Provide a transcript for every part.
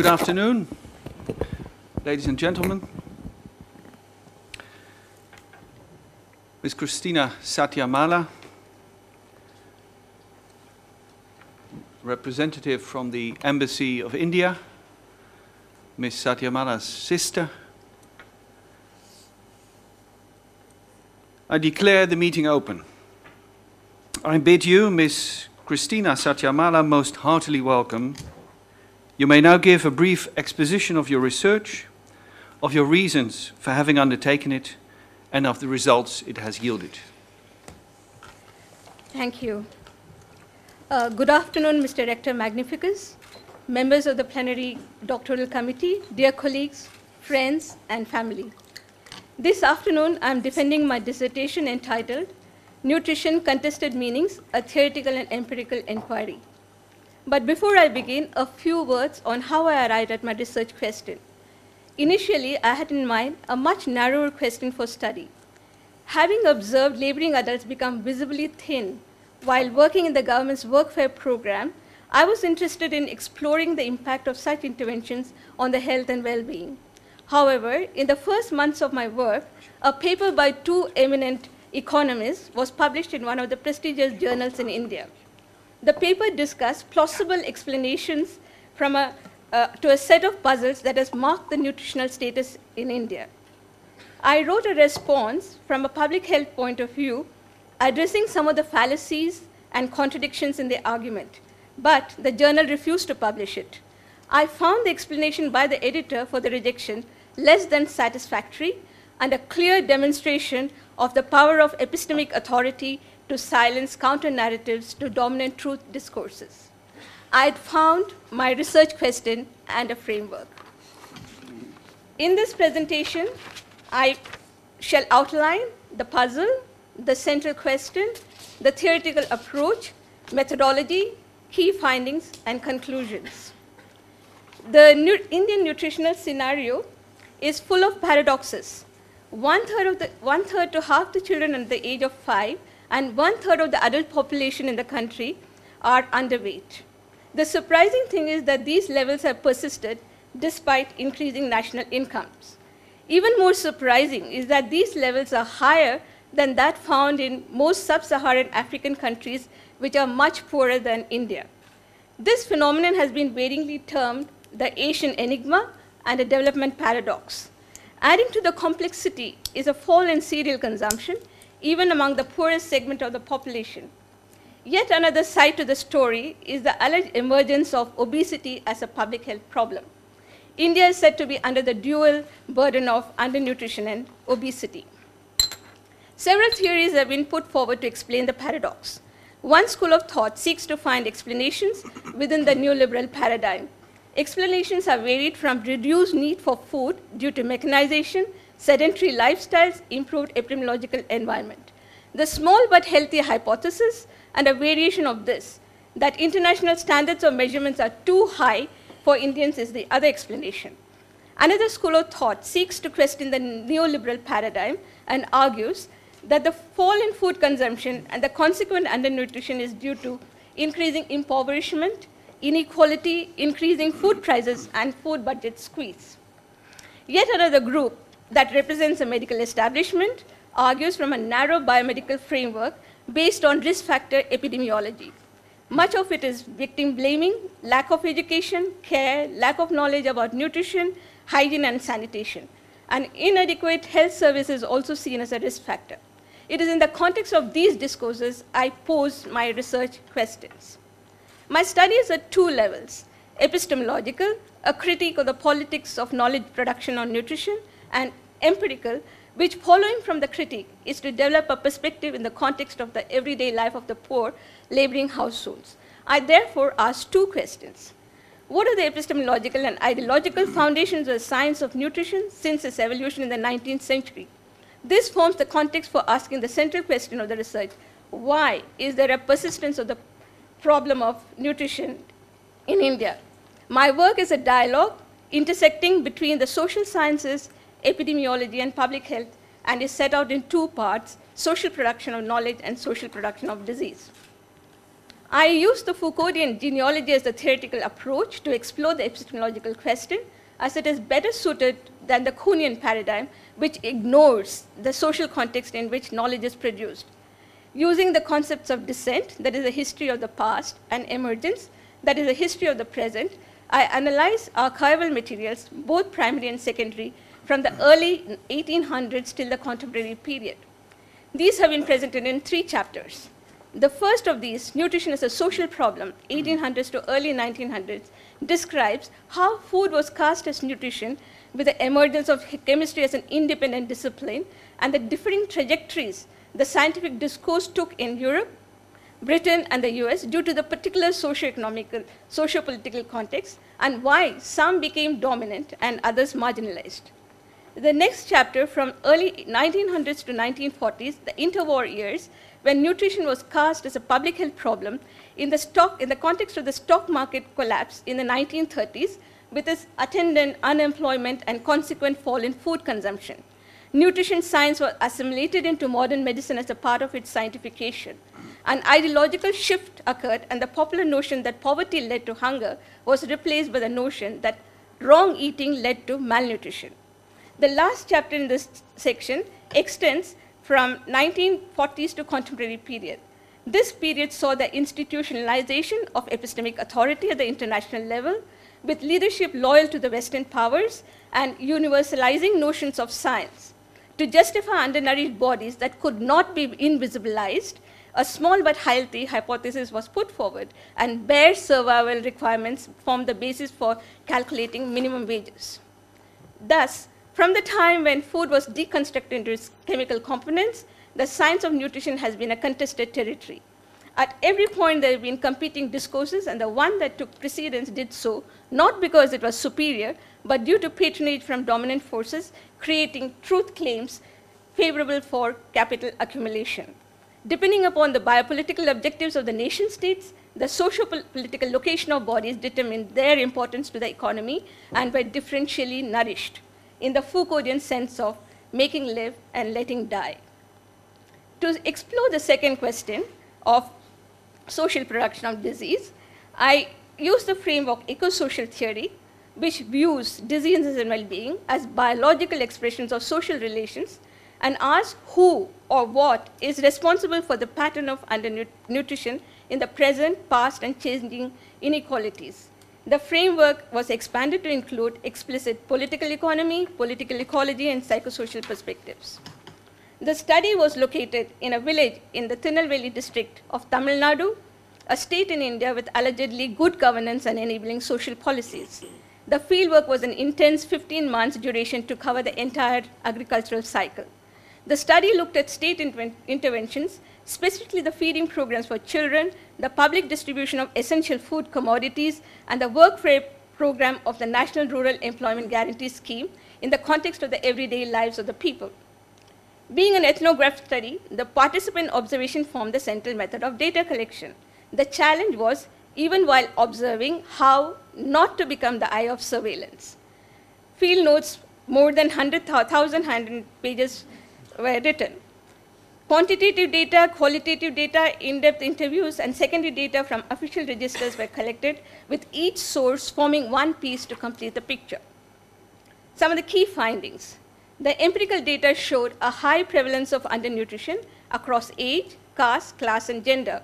Good afternoon, ladies and gentlemen. Ms. Christina Sathyamala, representative from the Embassy of India, Ms. Sathyamala's sister. I declare the meeting open. I bid you, Ms. Christina Sathyamala, most heartily welcome you may now give a brief exposition of your research, of your reasons for having undertaken it, and of the results it has yielded. Thank you. Uh, good afternoon, Mr. Rector Magnificus, members of the plenary doctoral committee, dear colleagues, friends, and family. This afternoon, I'm defending my dissertation entitled Nutrition Contested Meanings, a Theoretical and Empirical Inquiry. But before I begin, a few words on how I arrived at my research question. Initially, I had in mind a much narrower question for study. Having observed laboring adults become visibly thin while working in the government's workfare program, I was interested in exploring the impact of such interventions on the health and well-being. However, in the first months of my work, a paper by two eminent economists was published in one of the prestigious journals in India. The paper discussed plausible explanations from a, uh, to a set of puzzles that has marked the nutritional status in India. I wrote a response from a public health point of view, addressing some of the fallacies and contradictions in the argument, but the journal refused to publish it. I found the explanation by the editor for the rejection less than satisfactory and a clear demonstration of the power of epistemic authority to silence counter narratives to dominant truth discourses. I had found my research question and a framework. In this presentation, I shall outline the puzzle, the central question, the theoretical approach, methodology, key findings, and conclusions. The nu Indian nutritional scenario is full of paradoxes. One third, of the, one third to half the children under the age of five and one third of the adult population in the country are underweight. The surprising thing is that these levels have persisted despite increasing national incomes. Even more surprising is that these levels are higher than that found in most sub-Saharan African countries, which are much poorer than India. This phenomenon has been varyingly termed the Asian enigma and a development paradox. Adding to the complexity is a fall in cereal consumption even among the poorest segment of the population. Yet another side to the story is the alleged emergence of obesity as a public health problem. India is said to be under the dual burden of undernutrition and obesity. Several theories have been put forward to explain the paradox. One school of thought seeks to find explanations within the neoliberal paradigm. Explanations have varied from reduced need for food due to mechanization sedentary lifestyles, improved epidemiological environment. The small but healthy hypothesis and a variation of this, that international standards of measurements are too high for Indians is the other explanation. Another school of thought seeks to question the neoliberal paradigm and argues that the fall in food consumption and the consequent undernutrition is due to increasing impoverishment, inequality, increasing food prices, and food budget squeeze. Yet another group that represents a medical establishment argues from a narrow biomedical framework based on risk factor epidemiology. Much of it is victim blaming, lack of education, care, lack of knowledge about nutrition, hygiene, and sanitation. And inadequate health service is also seen as a risk factor. It is in the context of these discourses I pose my research questions. My study is at two levels epistemological, a critique of the politics of knowledge production on nutrition, and empirical, which, following from the critique, is to develop a perspective in the context of the everyday life of the poor laboring households. I therefore ask two questions. What are the epistemological and ideological foundations of the science of nutrition since its evolution in the 19th century? This forms the context for asking the central question of the research why is there a persistence of the problem of nutrition in India? My work is a dialogue intersecting between the social sciences, epidemiology, and public health, and is set out in two parts social production of knowledge and social production of disease. I use the Foucauldian genealogy as the theoretical approach to explore the epistemological question, as it is better suited than the Kuhnian paradigm, which ignores the social context in which knowledge is produced. Using the concepts of descent, that is a history of the past, and emergence, that is a history of the present, I analyze archival materials, both primary and secondary, from the early 1800s till the contemporary period. These have been presented in three chapters. The first of these, Nutrition as a Social Problem, 1800s to early 1900s, describes how food was cast as nutrition with the emergence of chemistry as an independent discipline and the differing trajectories the scientific discourse took in Europe, Britain, and the US due to the particular socio-economic, socio-political context and why some became dominant and others marginalized. The next chapter from early 1900s to 1940s, the interwar years, when nutrition was cast as a public health problem in the, stock, in the context of the stock market collapse in the 1930s with its attendant unemployment and consequent fall in food consumption. Nutrition science was assimilated into modern medicine as a part of its scientification. An ideological shift occurred, and the popular notion that poverty led to hunger was replaced by the notion that wrong eating led to malnutrition. The last chapter in this section extends from 1940s to contemporary period. This period saw the institutionalization of epistemic authority at the international level, with leadership loyal to the Western powers and universalizing notions of science. To justify undernourished bodies that could not be invisibilized, a small but healthy hypothesis was put forward, and bare survival requirements formed the basis for calculating minimum wages. Thus, from the time when food was deconstructed into its chemical components, the science of nutrition has been a contested territory. At every point, there have been competing discourses, and the one that took precedence did so not because it was superior, but due to patronage from dominant forces, creating truth claims favorable for capital accumulation. Depending upon the biopolitical objectives of the nation states, the socio-political location of bodies determined their importance to the economy and were differentially nourished in the Foucauldian sense of making live and letting die. To explore the second question of social production of disease, I use the framework ecosocial theory, which views diseases and well-being as biological expressions of social relations and asks who or what is responsible for the pattern of undernutrition in the present, past, and changing inequalities the framework was expanded to include explicit political economy, political ecology, and psychosocial perspectives. The study was located in a village in the Tirunelveli district of Tamil Nadu, a state in India with allegedly good governance and enabling social policies. The fieldwork was an intense 15 months duration to cover the entire agricultural cycle. The study looked at state interventions, specifically the feeding programs for children, the public distribution of essential food commodities, and the workfare program of the National Rural Employment Guarantee Scheme in the context of the everyday lives of the people. Being an ethnographic study, the participant observation formed the central method of data collection. The challenge was, even while observing, how not to become the eye of surveillance. Field notes, more than 100,000 pages were written. Quantitative data, qualitative data, in-depth interviews, and secondary data from official registers were collected, with each source forming one piece to complete the picture. Some of the key findings. The empirical data showed a high prevalence of undernutrition across age, caste, class, and gender.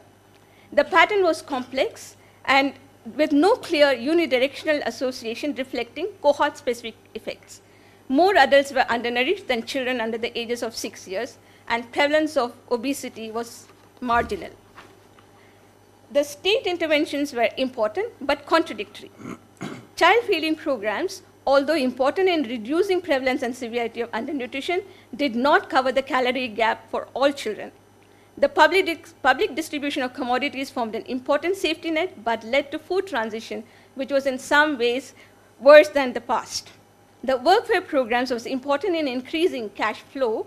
The pattern was complex and with no clear unidirectional association reflecting cohort specific effects. More adults were undernourished than children under the ages of six years, and prevalence of obesity was marginal. The state interventions were important but contradictory. Child feeding programs, although important in reducing prevalence and severity of undernutrition, did not cover the calorie gap for all children. The public, public distribution of commodities formed an important safety net but led to food transition, which was in some ways worse than the past. The workfare programs was important in increasing cash flow,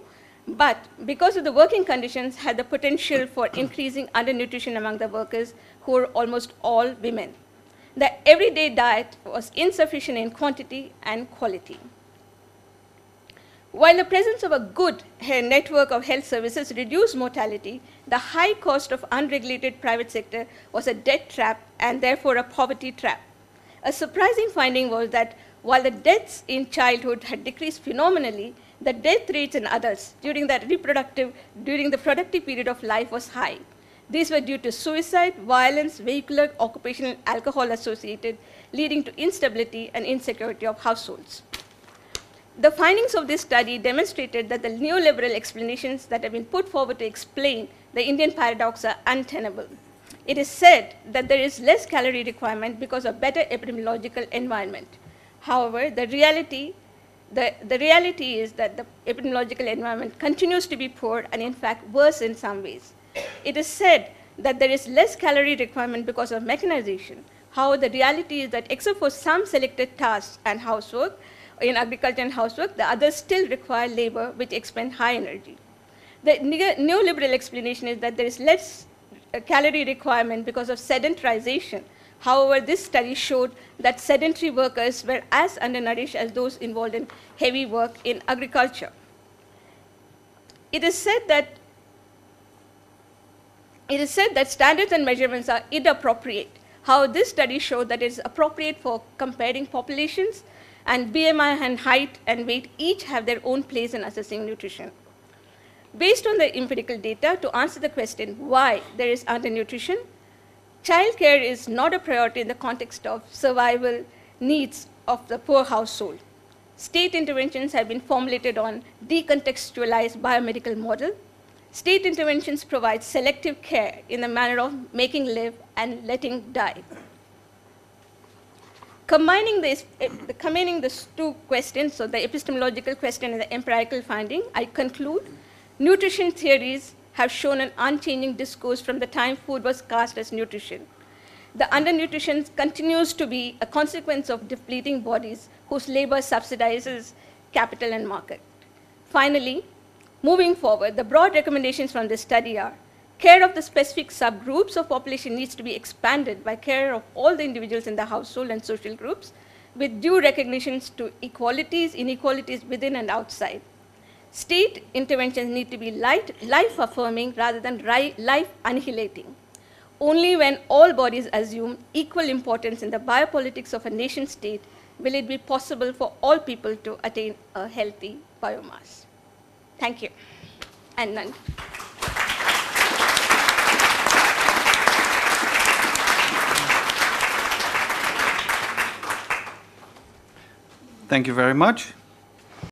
but because of the working conditions, had the potential for increasing undernutrition among the workers, who were almost all women. The everyday diet was insufficient in quantity and quality. While the presence of a good network of health services reduced mortality, the high cost of unregulated private sector was a debt trap and therefore a poverty trap. A surprising finding was that while the deaths in childhood had decreased phenomenally, the death rates in adults during that reproductive, during the productive period of life was high. These were due to suicide, violence, vehicular, occupational, alcohol associated, leading to instability and insecurity of households. The findings of this study demonstrated that the neoliberal explanations that have been put forward to explain the Indian paradox are untenable. It is said that there is less calorie requirement because of better epidemiological environment. However, the reality, the, the reality is that the epidemiological environment continues to be poor and in fact worse in some ways. It is said that there is less calorie requirement because of mechanization. However, the reality is that except for some selected tasks and housework, in agriculture and housework, the others still require labor which expend high energy. The neoliberal explanation is that there is less uh, calorie requirement because of sedentarization. However, this study showed that sedentary workers were as undernourished as those involved in heavy work in agriculture. It is said that it is said that standards and measurements are inappropriate. How this study showed that it is appropriate for comparing populations and BMI and height and weight each have their own place in assessing nutrition. Based on the empirical data, to answer the question why there is undernutrition, childcare is not a priority in the context of survival needs of the poor household. State interventions have been formulated on decontextualized biomedical model. State interventions provide selective care in the manner of making live and letting die. Combining, this, eh, combining these two questions, so the epistemological question and the empirical finding, I conclude nutrition theories have shown an unchanging discourse from the time food was cast as nutrition. The undernutrition continues to be a consequence of depleting bodies whose labor subsidizes capital and market. Finally, moving forward, the broad recommendations from this study are Care of the specific subgroups of population needs to be expanded by care of all the individuals in the household and social groups with due recognitions to equalities, inequalities within and outside. State interventions need to be life affirming rather than life annihilating. Only when all bodies assume equal importance in the biopolitics of a nation state will it be possible for all people to attain a healthy biomass. Thank you. And none. Thank you very much.